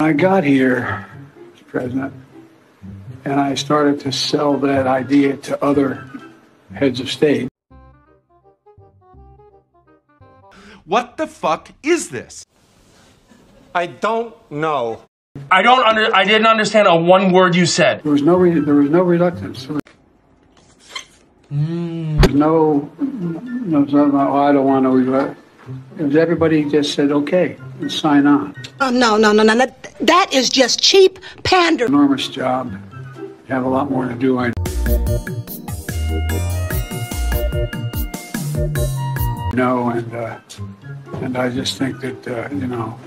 I got here, Mr. President, and I started to sell that idea to other heads of state. What the fuck is this? I don't know. I don't under. I didn't understand a one word you said. There was no re- there was no reluctance. There was no no, no, no oh, I don't want to. Re- it was everybody just said okay and sign on. Oh, no, no, no, no. That, that is just cheap pander. Enormous job. Have a lot more to do. I know, and uh, and I just think that uh, you know